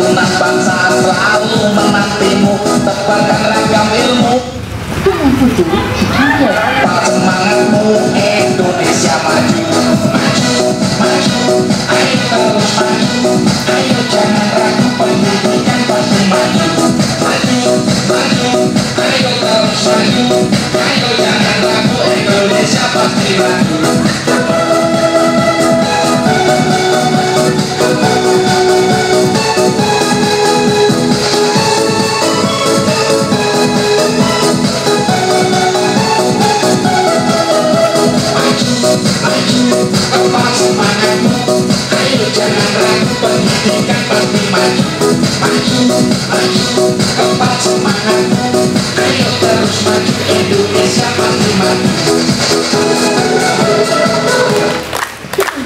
tuntas bangsa selalu menantimu tebarkan ragam ilmu. Dengan putih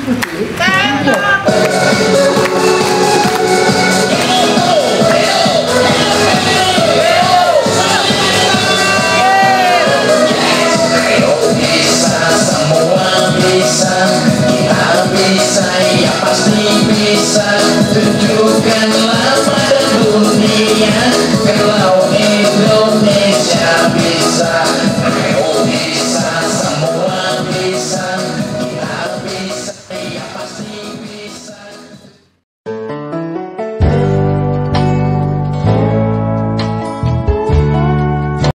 不急